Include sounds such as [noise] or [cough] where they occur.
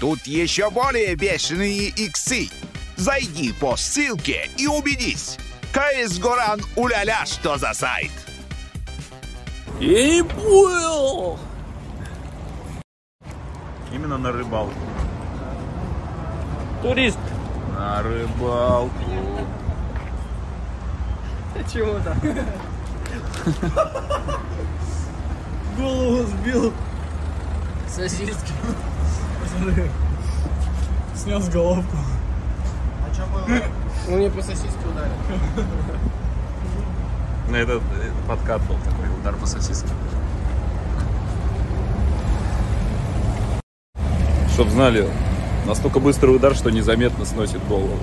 Тут еще более бешеные иксы. Зайди по ссылке и убедись. КС Горан уляля, что за сайт. Не понял. Именно на рыбалку. Турист. На рыбалку. Чего так? Голову сбил. Сосиски. Смотри. [laughs] Снял с головку. А что было? Ну мне по сосиске ударил. Ну, это э, подкат был такой, удар по сосиске. Чтоб знали, настолько быстрый удар, что незаметно сносит голову.